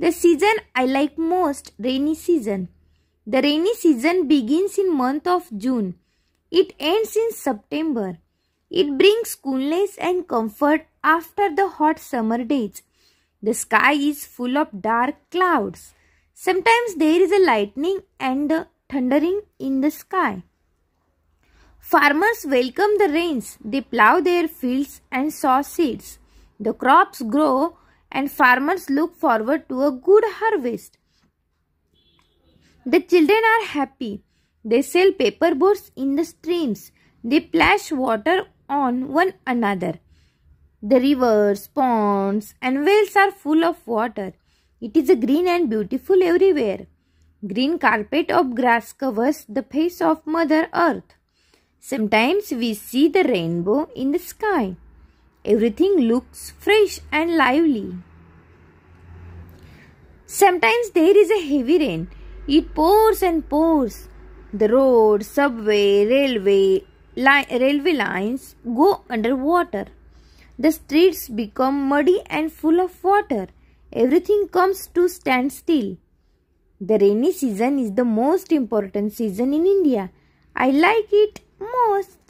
The season I like most, rainy season. The rainy season begins in month of June. It ends in September. It brings coolness and comfort after the hot summer days. The sky is full of dark clouds. Sometimes there is a lightning and a thundering in the sky. Farmers welcome the rains. They plow their fields and sow seeds. The crops grow and farmers look forward to a good harvest. The children are happy. They sell paper boats in the streams. They splash water on one another. The rivers, ponds, and wells are full of water. It is green and beautiful everywhere. Green carpet of grass covers the face of Mother Earth. Sometimes we see the rainbow in the sky. Everything looks fresh and lively. Sometimes there is a heavy rain. It pours and pours. The road, subway, railway, li railway lines go under water. The streets become muddy and full of water. Everything comes to stand still. The rainy season is the most important season in India. I like it most.